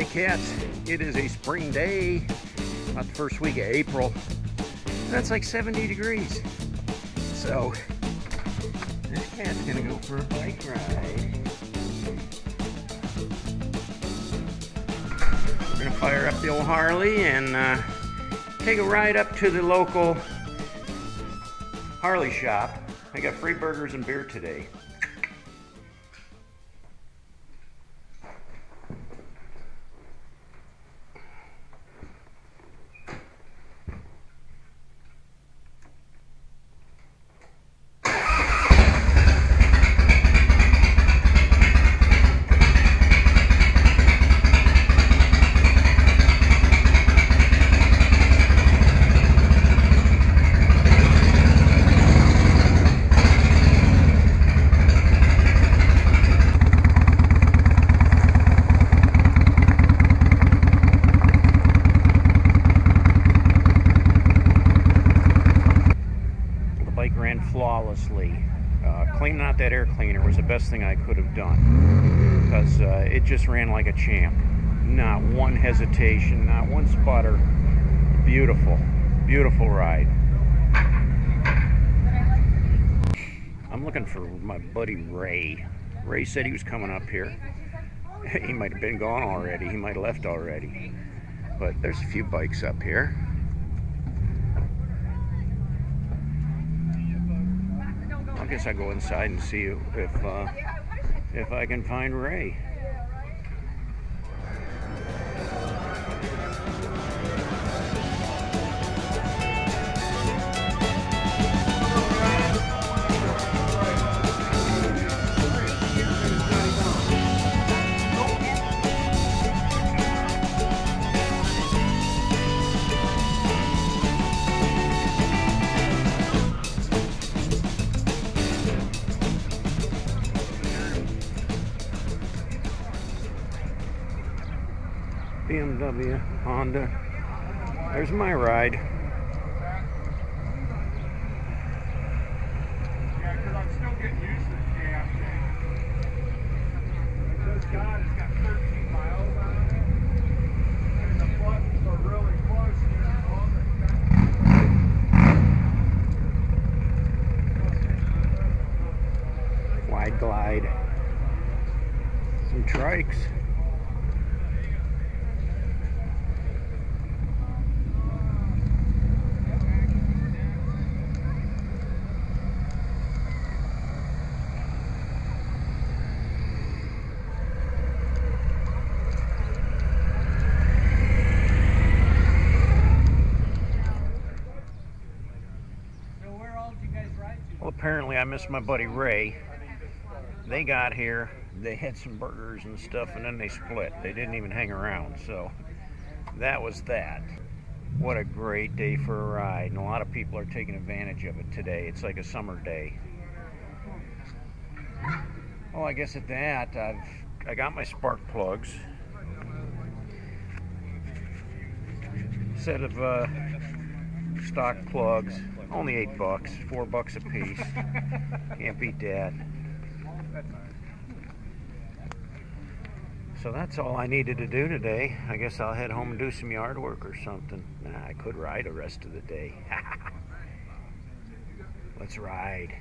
Hey cats, it is a spring day, about the first week of April. That's like 70 degrees. So, this cat's gonna go for a bike ride. We're gonna fire up the old Harley and uh, take a ride up to the local Harley shop. I got free burgers and beer today. Bike ran flawlessly. Uh, cleaning out that air cleaner was the best thing I could have done because uh, it just ran like a champ. Not one hesitation, not one sputter. Beautiful, beautiful ride. I'm looking for my buddy Ray. Ray said he was coming up here. He might have been gone already. He might have left already. But there's a few bikes up here. Guess I'll go inside and see if uh, if I can find Ray. Buttons Honda. There's my ride. Wide glide. Some trikes. So where all did you guys ride to? Well, apparently I missed my buddy Ray. They got here, they had some burgers and stuff, and then they split. They didn't even hang around, so that was that. What a great day for a ride, and a lot of people are taking advantage of it today. It's like a summer day. Well, I guess at that, I've I got my spark plugs. Set of uh, stock plugs, only eight bucks, four bucks a piece. Can't beat that. So that's all I needed to do today. I guess I'll head home and do some yard work or something. Nah, I could ride the rest of the day. Let's ride.